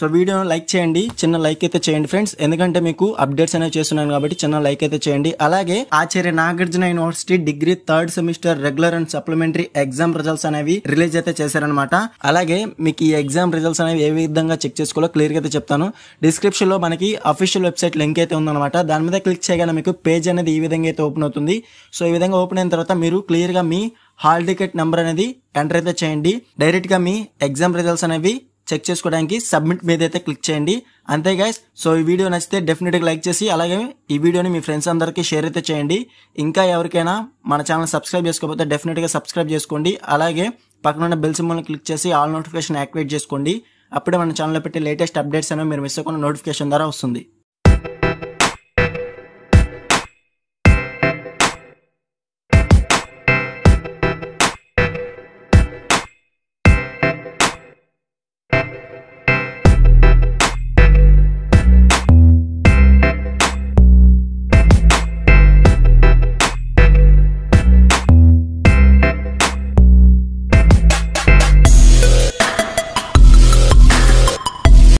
So వీడియోను like చేయండి చిన్న లైక్ అయితే చేయండి ఫ్రెండ్స్. ఎందుకంటే మీకు అప్డేట్స్ అనేవి చేస్తున్నాను కాబట్టి చిన్న లైక్ అయితే చేయండి. అలాగే Acharya Nagarjuna university degree third semester regular and supplementary exam results అనేవి రిలీజ్ అయితే చేశారనమాట అలాగే మీకు ఈ ఎగ్జామ్ రిజల్ట్స్ అనేవి ఏ విధంగా చెక్ చేసుకోవాలో క్లియర్గా అయితే చెప్తాను. డిస్క్రిప్షన్లో మనకి అఫీషియల్ వెబ్సైట్ లింక్ అయితే ఉందన్నమాట. దాని మీద క్లిక్ చేయగానే మీకు పేజ్ అనేది ఈ విధంగా అయితే ఓపెన్ అవుతుంది. సో ఈ విధంగా ఓపెన్ అయిన తర్వాత మీరు క్లియర్గా మీ హాల్ టికెట్ నెంబర్ అనేది ఎంటర్ అయితే చేయండి. డైరెక్ట్గా మీ ఎగ్జామ్ రిజల్ట్స్ అనేవి చెక్ చేసుకోవడానికి సబ్మిట్ మీద అయితే క్లిక్ చేయండి. అంతే గైస్ సో ఈ వీడియో నచ్చితే డెఫినెట్గా లైక్ చేసి అలాగే ఈ వీడియోని మీ ఫ్రెండ్స్ అందరికీ షేర్ అయితే చేయండి. ఇంకా ఎవరికైనా మన ఛానల్ సబ్స్క్రైబ్ చేసుకోకపోతే డెఫినెట్గా సబ్స్క్రైబ్ చేసుకోండి. అలాగే పక్కన ఉన్న బెల్ సింబల్ని క్లిక్ చేసి ఆల్ నోటిఫికేషన్ యాక్టివేట్ చేసుకోండి. అప్పుడే మన ఛానల్లో పెట్టే లేటెస్ట్ అప్డేట్స్ అనేవి మీరు మిస్ అవ్వకుండా నోటిఫికేషన్ ద్వారా వస్తుంది.